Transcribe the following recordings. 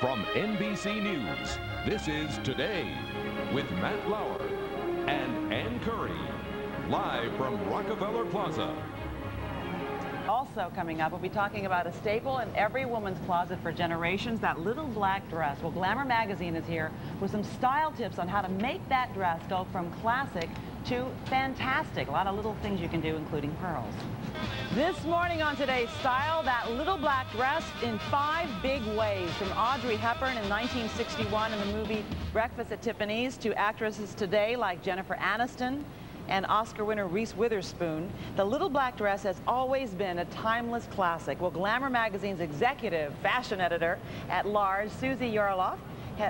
From NBC News, this is Today with Matt Lauer and Ann Curry, live from Rockefeller Plaza. Also coming up, we'll be talking about a staple in every woman's closet for generations, that little black dress. Well, Glamour Magazine is here with some style tips on how to make that dress go from classic to fantastic. A lot of little things you can do, including pearls. This morning on today's Style, that little black dress in five big ways. From Audrey Hepburn in 1961 in the movie Breakfast at Tiffany's to actresses today like Jennifer Aniston and Oscar winner Reese Witherspoon, the little black dress has always been a timeless classic. Well, Glamour magazine's executive fashion editor at large, Susie Yalof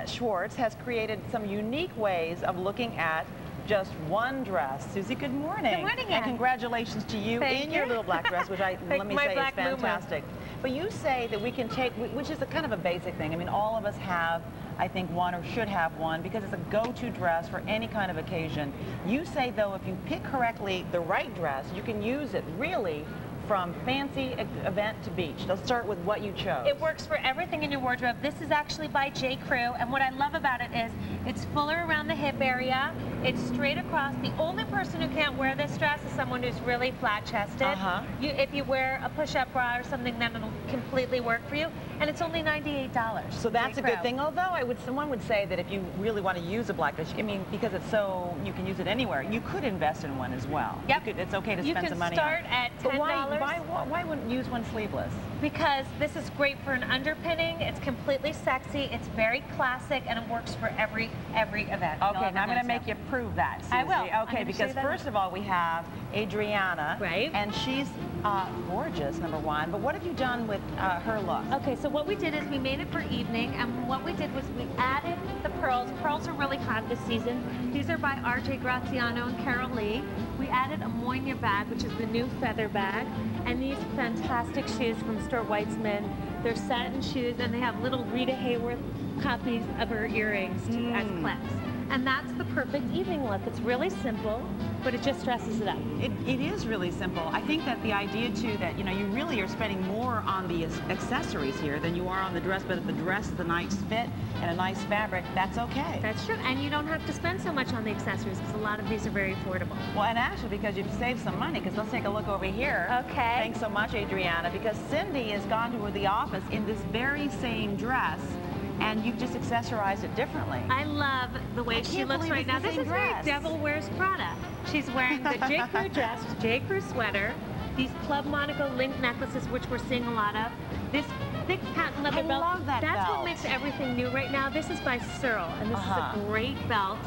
Schwartz, has created some unique ways of looking at just one dress. Susie, good morning. Good morning, And congratulations to you Thank in you. your little black dress, which I let me say is fantastic. But you say that we can take, which is a kind of a basic thing. I mean, all of us have, I think, one or should have one because it's a go-to dress for any kind of occasion. You say, though, if you pick correctly the right dress, you can use it really from fancy event to beach. Let's start with what you chose. It works for everything in your wardrobe. This is actually by J. Crew, and what I love about it is it's fuller around the hip area. It's straight across. The only person who can't wear this dress is someone who's really flat-chested. Uh-huh. You, if you wear a push-up bra or something, then it'll completely work for you. And it's only $98. So that's a good thing. Although I would, someone would say that if you really want to use a black dress, I mean, because it's so, you can use it anywhere. You could invest in one as well. Yep. You could, it's okay to You spend some money. You can start on. at why, $10. Why, why, wouldn't you use one sleeveless? Because this is great for an underpinning. It's completely sexy. It's very classic, and it works for every every event. Okay, now I'm going to to. make you prove that, Susie. I will. Okay, because first of all, we have Adriana. Right. And she's uh, gorgeous, number one. But what have you done with uh, her look? Okay, so what we did is we made it for evening, and what we did was we added the pearls. Pearls are really hot this season. These are by RJ Graziano and Carolee. We added a Moynia bag, which is the new feather bag, and these fantastic shoes from Stuart Weitzman. They're satin shoes, and they have little Rita Hayworth copies of her earrings to, as Mm. clips. And that's the perfect evening look. It's really simple, but it just dresses it up. It, it is really simple. I think that the idea too that you know you really are spending more on the accessories here than you are on the dress, but if the dress is a nice fit and a nice fabric, that's okay. That's true, and you don't have to spend so much on the accessories because a lot of these are very affordable. Well, and actually because you've saved some money, because let's take a look over here. Okay. Thanks so much, Adriana, because Cindy has gone to the office in this very same dress, and you've just accessorized it differently. I love the way she looks right now. This is dress. Devil Wears Prada. She's wearing the J. Crew dress, J. Crew sweater, these Club Monaco link necklaces, which we're seeing a lot of. This thick patent leather I belt. love that That's belt. what makes everything new right now. This is by Searle, and this Uh-huh. is a great belt.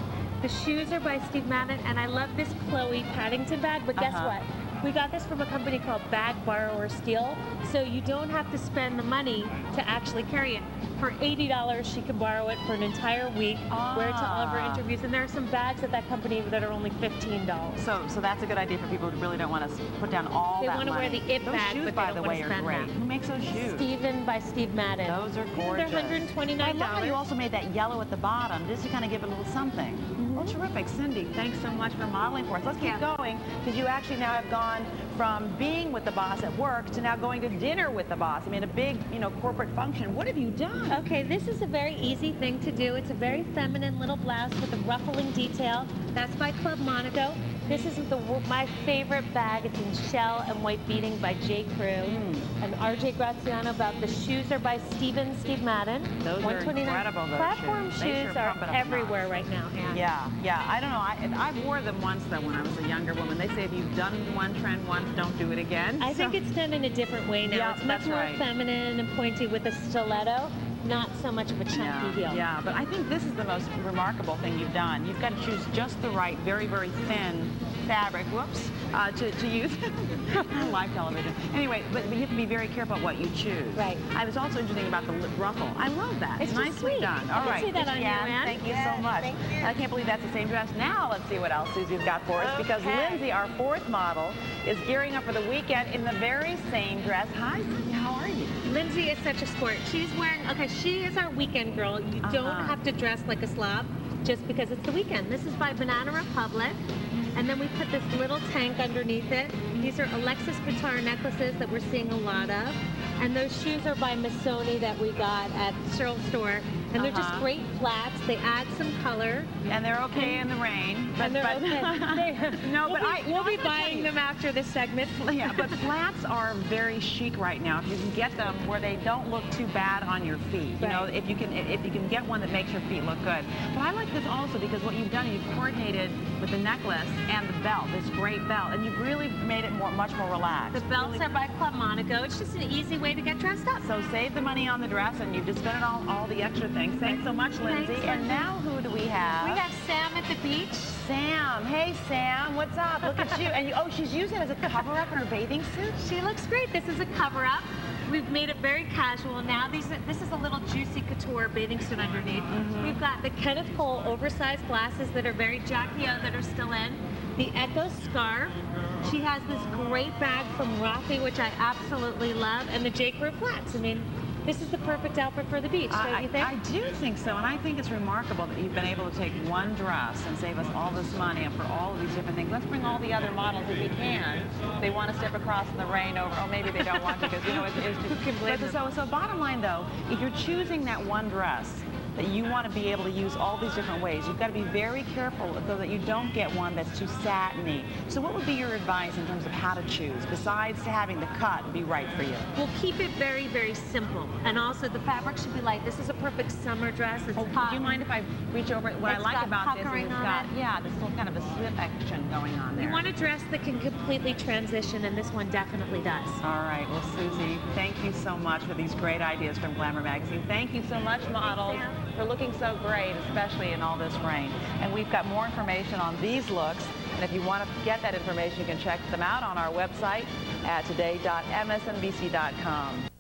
The shoes are by Steve Madden, and I love this Chloe Paddington bag, but guess Uh-huh. what? We got this from a company called Bag Borrow or Steal, so you don't have to spend the money to actually carry it. For $80, she can borrow it for an entire week, wear it to all of her Ah. interviews, and there are some bags at that company that are only $15. So, so that's a good idea for people who really don't want to put down all They that wanna wear money. the it those bag, shoes, but they by don't the way, are spend great. that. Who makes those shoes? Steven by Steve Madden. Those are gorgeous. They're $129. I love how you also made that yellow at the bottom, just to kind of give it a little something. Mm-hmm. Well, terrific. Cindy, thanks so much for modeling for us. Let's keep going, because you actually now have gone from being with the boss at work to now going to dinner with the boss. I mean, a big, you know, corporate function. What have you done? Okay, this is a very easy thing to do. It's a very feminine little blouse with a ruffling detail. That's by Club Monaco. This is the my favorite bag. It's in shell and white beading by J. Crew. Mm. And RJ Graziano about The shoes are by Steven Steve Madden. Those are incredible, those Platform shoes. Shoes sure are everywhere right now. Yeah, yeah. I don't know. I, I wore them once, though, when I was a younger woman. They say if you've done one trend once, don't do it again. I think it's done in a different way now. Yeah, it's much more right. feminine and pointy with a stiletto, not so much of a chunky yeah, heel. Yeah, but I think this is the most remarkable thing you've done. You've got to choose just the right, very, very thin fabric, whoops, uh, to, to use live television. Anyway, but you have to be very careful about what you choose. Right. I was also interesting about the ruffle. I love that. It's nicely sweet. done. I All can right. see that on you, Jan, Ann. Thank you Yes, so much. thank you. I can't believe that's the same dress. Now let's see what else Susie's got for us because Lindsay, our fourth model, is gearing up for the weekend in the very same dress. Hi, Susie. How are you? Lindsay is such a sport. She's wearing, okay, she is our weekend girl. You don't Uh-huh. have to dress like a slob just because it's the weekend. This is by Banana Republic. And then we put this little tank underneath it. These are Alexis Bittar necklaces that we're seeing a lot of. And those shoes are by Missoni that we got at Searle store. And they're just Uh-huh. great flats. They add some color. And they're okay in the rain. But, and they're but- okay. no, we'll but be, I, we'll be buying them after this segment. Yeah, but flats are very chic right now. If you can get them where they don't look too bad on your feet, you know, if you can, if you can get one that makes your feet look good. But I like this also because what you've done, is you've coordinated with the necklace and the belt, this great belt, and you've really made it more, much more relaxed. The belts are by Club Monaco. It's just an easy way to get dressed up. So save the money on the dress, and you've just spent it all, all the extra things. Thanks so much, Lindsay. Thanks, and now who do we have? We have Sam at the beach. Sam. Hey, Sam. What's up? Look at you. And you, oh, she's using it as a cover-up in her bathing suit. She looks great. This is a cover-up. We've made it very casual now. These are, this is a little juicy couture bathing suit underneath. Mm-hmm. We've got the Kenneth Cole oversized glasses that are very Jackie O that are still in. The Echo scarf. She has this great bag from Rafi, which I absolutely love, and the J. Crew flats. I mean, this is the perfect outfit for the beach, don't I, you think? I do think so, and I think it's remarkable that you've been able to take one dress and save us all this money and for all of these different things. Let's bring all the other models if we can. They want to step across in the rain over, or maybe they don't want to because, you know, it's, it's Who can blame so, so bottom line though, if you're choosing that one dress, that you want to be able to use all these different ways. You've got to be very careful so that you don't get one that's too satiny. So what would be your advice in terms of how to choose, besides having the cut be right for you? We'll keep it very, very simple. And also, the fabric should be light. This is a perfect summer dress. It's Oh, do you mind if I reach over? What I like about this is it's got, it. yeah, this little kind of a slip action going on there. We want a dress that can completely transition, and this one definitely does. All right, well, Susie, thank you so much for these great ideas from Glamour Magazine. Thank you so much, models, For looking so great, especially in all this rain. And we've got more information on these looks, and if you want to get that information, you can check them out on our website at today.msnbc.com.